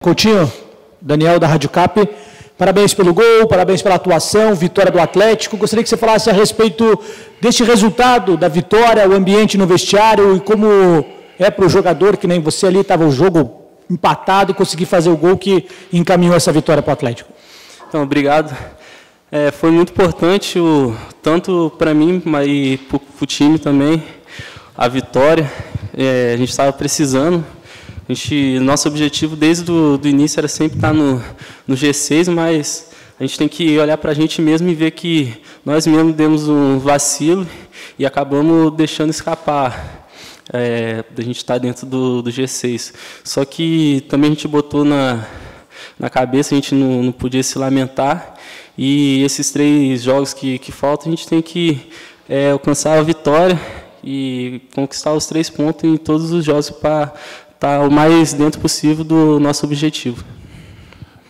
Coutinho, Daniel da Rádio Cap, parabéns pelo gol, parabéns pela atuação, vitória do Atlético. Gostaria que você falasse a respeito deste resultado da vitória, o ambiente no vestiário e como é para o jogador, que nem você ali, estava o jogo empatado e conseguir fazer o gol que encaminhou essa vitória para o Atlético. Então, obrigado. É, foi muito importante, o, tanto para mim, mas para o time também, a vitória. É, a gente estava precisando. Gente, nosso objetivo desde o início era sempre estar no, no G6, mas a gente tem que olhar para a gente mesmo e ver que nós mesmos demos um vacilo e acabamos deixando escapar é, da gente estar dentro do, do G6. Só que também a gente botou na, na cabeça, a gente não, não podia se lamentar e esses três jogos que, que faltam, a gente tem que é, alcançar a vitória e conquistar os três pontos em todos os jogos para estar tá o mais dentro possível do nosso objetivo.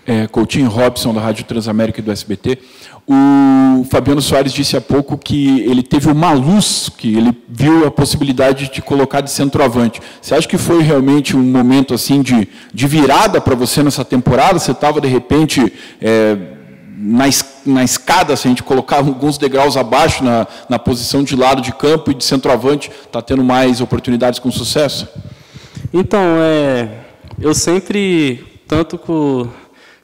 É, Coutinho Robson, da Rádio Transamérica e do SBT. O Fabiano Soares disse há pouco que ele teve uma luz, que ele viu a possibilidade de colocar de centroavante. Você acha que foi realmente um momento assim de, de virada para você nessa temporada? Você estava, de repente, é, na, na escada, se a gente colocar alguns degraus abaixo na, na posição de lado de campo e de centroavante, está tendo mais oportunidades com sucesso? Então, é, eu sempre, tanto com,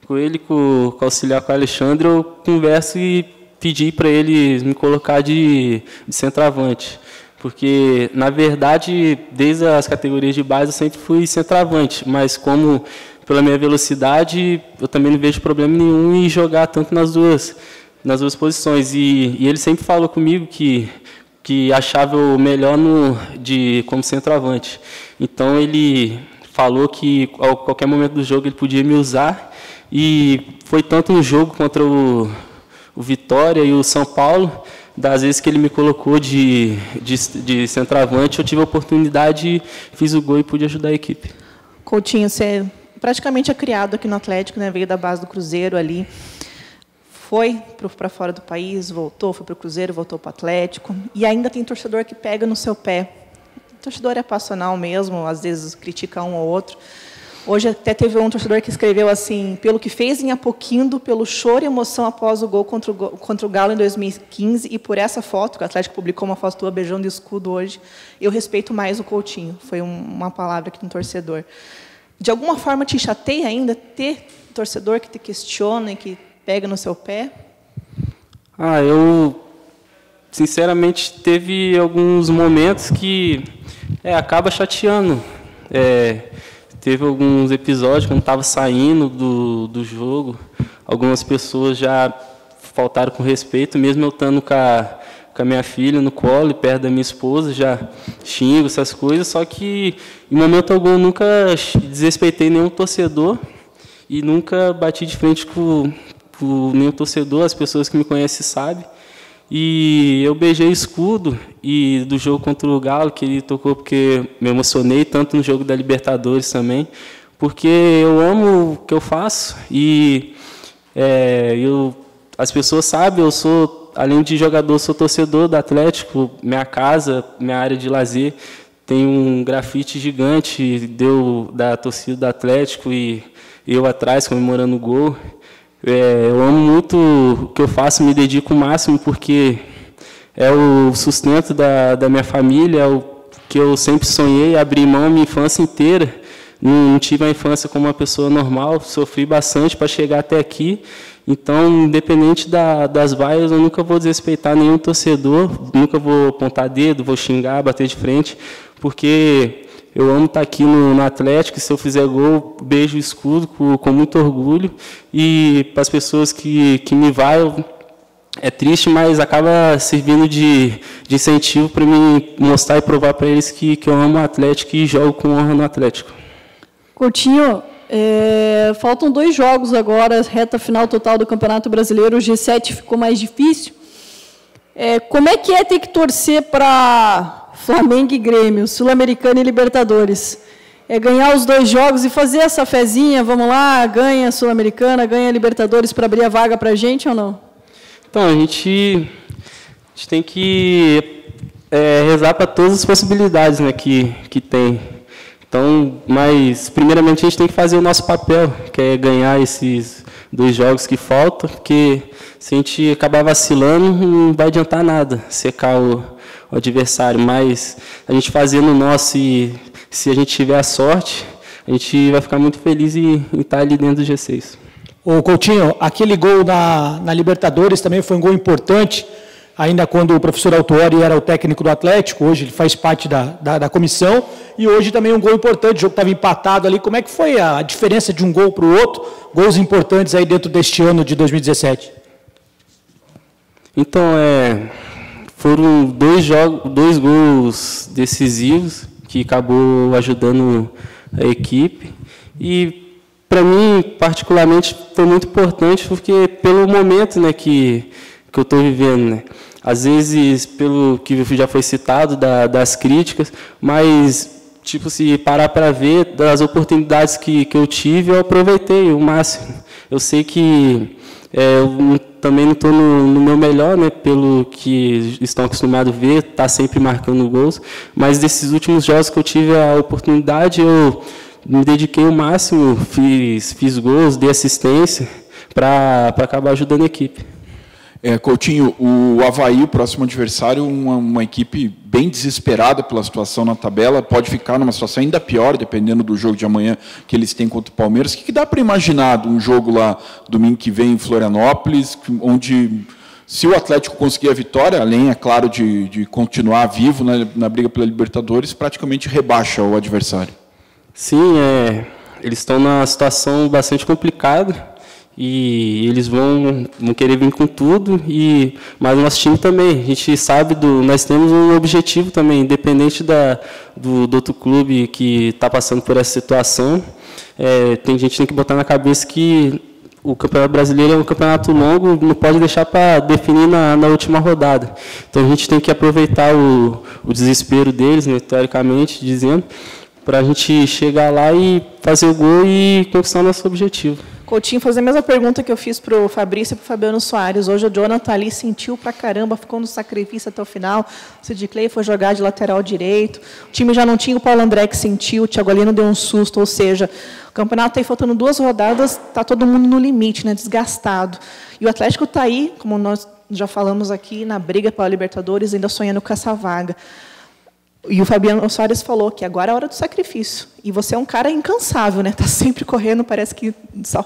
com ele, com, com o auxiliar com o Alexandre, eu converso e pedi para ele me colocar de, de centroavante. Porque, na verdade, desde as categorias de base eu sempre fui centroavante, mas como pela minha velocidade, eu também não vejo problema nenhum em jogar tanto nas duas, nas duas posições. E, e ele sempre falou comigo que que achava o melhor no, de como centroavante. Então ele falou que a qualquer momento do jogo ele podia me usar e foi tanto no jogo contra o, o Vitória e o São Paulo, das vezes que ele me colocou de, de, de centroavante, eu tive a oportunidade, fiz o gol e pude ajudar a equipe. Coutinho, você praticamente é criado aqui no Atlético, né? veio da base do Cruzeiro ali, foi para fora do país, voltou, foi para o Cruzeiro, voltou para o Atlético, e ainda tem torcedor que pega no seu pé. O torcedor é passional mesmo, às vezes critica um ou outro. Hoje até teve um torcedor que escreveu assim, pelo que fez em Apoquindo, pelo choro e emoção após o gol contra o, contra o Galo em 2015 e por essa foto, que o Atlético publicou uma foto tua beijando o escudo hoje, eu respeito mais o Coutinho. Foi um, uma palavra aqui do torcedor de alguma forma te chateia ainda ter torcedor que te questiona e que pega no seu pé? Ah, eu sinceramente teve alguns momentos que é, acaba chateando. É, teve alguns episódios quando estava saindo do, do jogo, algumas pessoas já faltaram com respeito, mesmo eu estando com a, com a minha filha no colo, perto da minha esposa, já xingo essas coisas, só que em momento algum nunca desrespeitei nenhum torcedor e nunca bati de frente com, com nenhum torcedor, as pessoas que me conhecem sabem. E eu beijei o escudo e do jogo contra o Galo, que ele tocou porque me emocionei, tanto no jogo da Libertadores também, porque eu amo o que eu faço e é, eu, as pessoas sabem, eu sou além de jogador, sou torcedor do Atlético. Minha casa, minha área de lazer, tem um grafite gigante deu da torcida do Atlético e eu atrás comemorando o gol. É, eu amo muito o que eu faço, me dedico o máximo porque é o sustento da, da minha família, é o que eu sempre sonhei, abrir mão minha infância inteira. Não, não tive a infância como uma pessoa normal, sofri bastante para chegar até aqui então, independente da, das vaias, eu nunca vou desrespeitar nenhum torcedor, nunca vou apontar dedo, vou xingar, bater de frente, porque eu amo estar aqui no, no Atlético, se eu fizer gol, beijo o escudo com, com muito orgulho. E para as pessoas que, que me vaiam, é triste, mas acaba servindo de, de incentivo para me mostrar e provar para eles que, que eu amo o Atlético e jogo com honra no Atlético. Coutinho, é, faltam dois jogos agora, reta final total do Campeonato Brasileiro. O G7 ficou mais difícil. É, como é que é ter que torcer para Flamengo e Grêmio, Sul-Americana e Libertadores? É ganhar os dois jogos e fazer essa fezinha, vamos lá, ganha Sul-Americana, ganha Libertadores para abrir a vaga para a gente ou não? Então, a gente, a gente tem que é, rezar para todas as possibilidades né, que, que tem. Então, mas primeiramente a gente tem que fazer o nosso papel, que é ganhar esses dois jogos que faltam, porque se a gente acabar vacilando, não vai adiantar nada secar o, o adversário. Mas a gente fazendo o nosso e se a gente tiver a sorte, a gente vai ficar muito feliz em, em estar ali dentro do G6. O Coutinho, aquele gol na, na Libertadores também foi um gol importante, ainda quando o professor Autuori era o técnico do Atlético, hoje ele faz parte da, da, da comissão, e hoje também um gol importante, o jogo estava empatado ali. Como é que foi a diferença de um gol para o outro, gols importantes aí dentro deste ano de 2017? Então, é, foram dois, jogos, dois gols decisivos que acabou ajudando a equipe. E para mim, particularmente, foi muito importante porque pelo momento né, que, que eu estou vivendo. Né? Às vezes, pelo que já foi citado, da, das críticas, mas, tipo, se parar para ver, das oportunidades que, que eu tive, eu aproveitei o máximo. Eu sei que é, eu também não estou no, no, meu melhor, né, pelo que estão acostumados a ver, está sempre marcando gols, mas desses últimos jogos que eu tive a oportunidade, eu me dediquei o máximo, fiz, fiz gols, dei assistência para acabar ajudando a equipe. É, Coutinho, o Havaí, o próximo adversário, uma, uma, equipe bem desesperada pela situação na tabela, pode ficar numa situação ainda pior, dependendo do jogo de amanhã que eles têm contra o Palmeiras. O que, que dá para imaginar de um jogo lá domingo que vem em Florianópolis, onde se o Atlético conseguir a vitória, além, é claro, de, de continuar vivo na, na briga pela Libertadores, praticamente rebaixa o adversário? Sim, é, eles estão numa situação bastante complicada e eles vão, vão querer vir com tudo e mas o nosso time também a gente sabe do nós temos um objetivo também independente da do, do outro clube que está passando por essa situação é, tem gente que tem que botar na cabeça que o campeonato brasileiro é um campeonato longo não pode deixar para definir na, na, última rodada então a gente tem que aproveitar o, o desespero deles né, teoricamente dizendo para a gente chegar lá e fazer o gol e conquistar nosso objetivo. Coutinho, fazer a mesma pergunta que eu fiz para o Fabrício e para o Fabiano Soares. Hoje o Jonathan ali sentiu para caramba, ficou no sacrifício até o final. O Sid Clay foi jogar de lateral direito. O time já não tinha o Paulo André que sentiu, o Thiago Alino deu um susto. Ou seja, o campeonato está faltando duas rodadas, está todo mundo no limite, né, desgastado. E o Atlético está aí, como nós já falamos aqui, na briga pela Libertadores, ainda sonhando com essa vaga. E o Fabiano Soares falou que agora é a hora do sacrifício. E você é um cara incansável, né? Está sempre correndo, parece que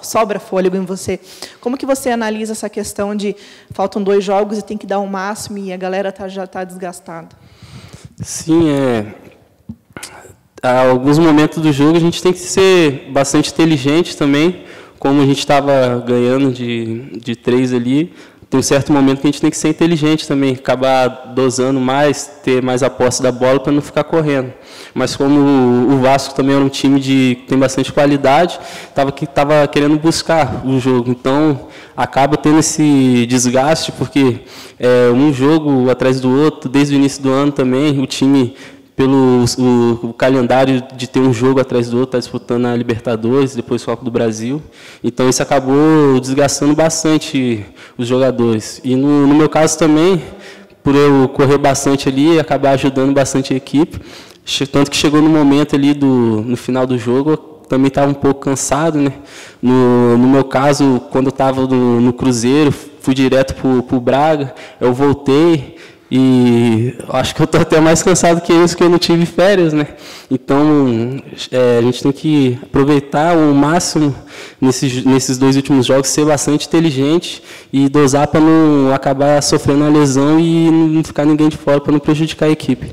sobra fôlego em você. Como que você analisa essa questão de faltam dois jogos e tem que dar o um máximo e a galera tá, já está desgastada? Sim, é. Há alguns momentos do jogo a gente tem que ser bastante inteligente também. Como a gente estava ganhando de, de três ali, tem um certo momento que a gente tem que ser inteligente também, acabar dosando mais, ter mais a posse da bola para não ficar correndo. Mas como o Vasco também era um time de que tem bastante qualidade, estava que tava querendo buscar o jogo. Então acaba tendo esse desgaste porque é, um jogo atrás do outro, desde o início do ano também, o time pelo o, o, calendário de ter um jogo atrás do outro, tá disputando a Libertadores, depois o Copa do Brasil. Então isso acabou desgastando bastante os jogadores. E no, no meu caso também, por eu correr bastante ali, acabar ajudando bastante a equipe. Tanto que chegou no momento ali do no final do jogo, eu também estava um pouco cansado, né? No, no meu caso, quando eu estava no, no Cruzeiro, fui direto para o Braga, eu voltei, e acho que eu estou até mais cansado que eles, que eu não tive férias, né? Então, é, a gente tem que aproveitar o máximo nesses, nesses dois últimos jogos, ser bastante inteligente e dosar para não acabar sofrendo a lesão e não ficar ninguém de fora para não prejudicar a equipe.